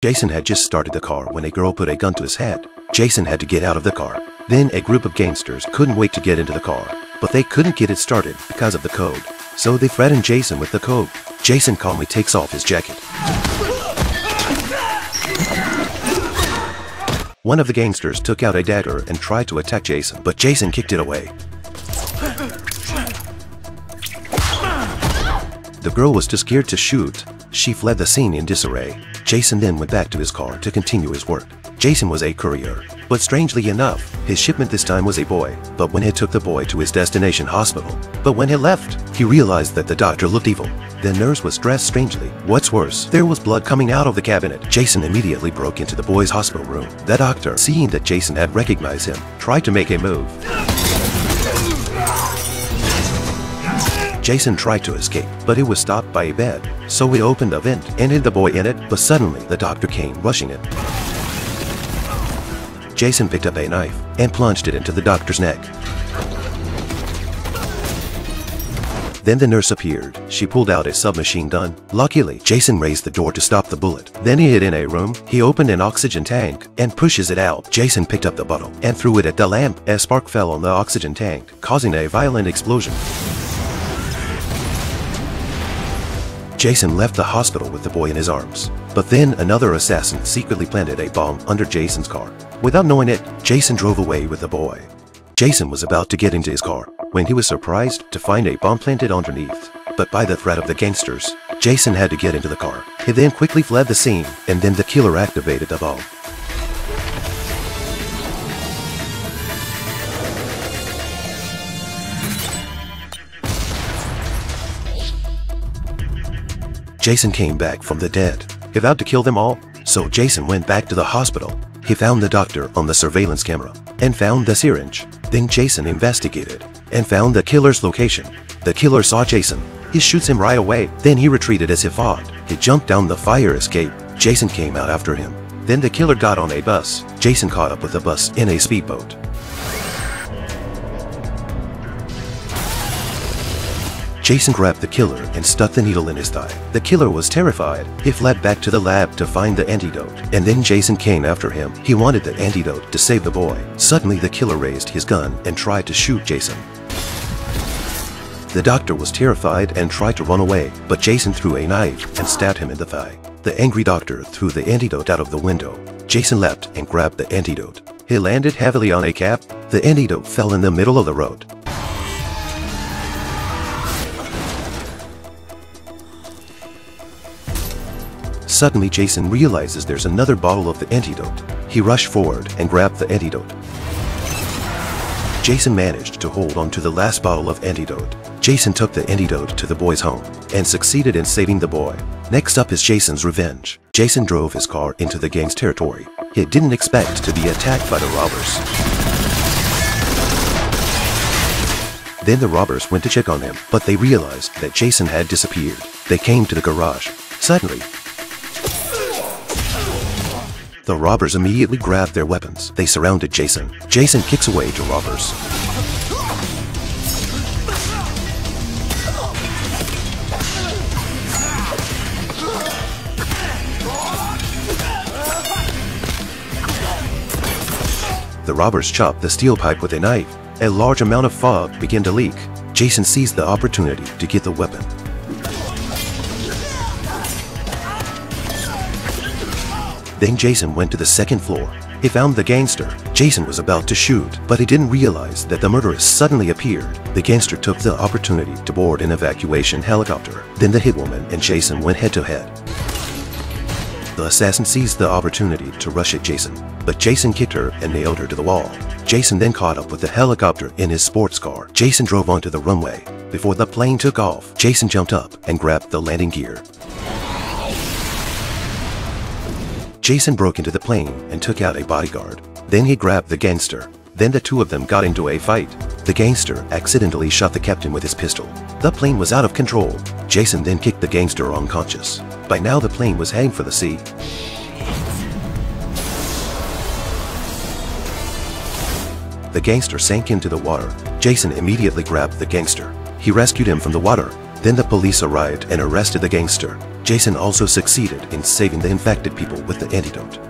Jason had just started the car when a girl put a gun to his head. Jason had to get out of the car. Then a group of gangsters couldn't wait to get into the car, but they couldn't get it started because of the code. So they threatened Jason with the code. Jason calmly takes off his jacket. One of the gangsters took out a dagger and tried to attack Jason, but Jason kicked it away. The girl was too scared to shoot. She fled the scene in disarray. Jason then went back to his car to continue his work. Jason was a courier, but strangely enough, his shipment this time was a boy. But when he took the boy to his destination hospital, but when he left, he realized that the doctor looked evil. The nurse was dressed strangely. What's worse, there was blood coming out of the cabinet. Jason immediately broke into the boy's hospital room. The doctor, seeing that Jason had recognized him, tried to make a move. Jason tried to escape, but he was stopped by a bed. So he opened a vent and hid the boy in it, but suddenly the doctor came rushing in. Jason picked up a knife and plunged it into the doctor's neck. Then the nurse appeared. She pulled out a submachine gun. Luckily, Jason raised the door to stop the bullet. Then he hid in a room. He opened an oxygen tank and pushes it out. Jason picked up the bottle and threw it at the lamp. A spark fell on the oxygen tank, causing a violent explosion. Jason left the hospital with the boy in his arms. But then another assassin secretly planted a bomb under Jason's car. Without knowing it, Jason drove away with the boy. Jason was about to get into his car when he was surprised to find a bomb planted underneath. But by the threat of the gangsters, Jason had to get into the car. He then quickly fled the scene, and then the killer activated the bomb. Jason came back from the dead. He vowed to kill them all, so Jason went back to the hospital. He found the doctor on the surveillance camera and found the syringe. Then Jason investigated and found the killer's location. The killer saw Jason. He shoots him right away. Then he retreated as he fought. He jumped down the fire escape. Jason came out after him. Then the killer got on a bus. Jason caught up with the bus in a speedboat. Jason grabbed the killer and stuck the needle in his thigh. The killer was terrified. He fled back to the lab to find the antidote. And then Jason came after him. He wanted the antidote to save the boy. Suddenly the killer raised his gun and tried to shoot Jason. The doctor was terrified and tried to run away, but Jason threw a knife and stabbed him in the thigh. The angry doctor threw the antidote out of the window. Jason leapt and grabbed the antidote. He landed heavily on a cap. The antidote fell in the middle of the road. Suddenly, Jason realizes there's another bottle of the antidote. He rushed forward and grabbed the antidote. Jason managed to hold on to the last bottle of antidote. Jason took the antidote to the boy's home and succeeded in saving the boy. Next up is Jason's revenge. Jason drove his car into the gang's territory. He didn't expect to be attacked by the robbers. Then the robbers went to check on him, but they realized that Jason had disappeared. They came to the garage. Suddenly, the robbers immediately grabbed their weapons. They surrounded Jason. Jason kicks away the robbers. The robbers chop the steel pipe with a knife. A large amount of fog began to leak. Jason seized the opportunity to get the weapon. Then Jason went to the second floor. He found the gangster. Jason was about to shoot, but he didn't realize that the murderer suddenly appeared. The gangster took the opportunity to board an evacuation helicopter. Then the hitwoman and Jason went head to head. The assassin seized the opportunity to rush at Jason, but Jason kicked her and nailed her to the wall. Jason then caught up with the helicopter in his sports car. Jason drove onto the runway. Before the plane took off, Jason jumped up and grabbed the landing gear. Jason broke into the plane and took out a bodyguard. Then he grabbed the gangster. Then the two of them got into a fight. The gangster accidentally shot the captain with his pistol. The plane was out of control. Jason then kicked the gangster unconscious. By now the plane was heading for the sea. The gangster sank into the water. Jason immediately grabbed the gangster. He rescued him from the water. Then the police arrived and arrested the gangster. Jason also succeeded in saving the infected people with the antidote.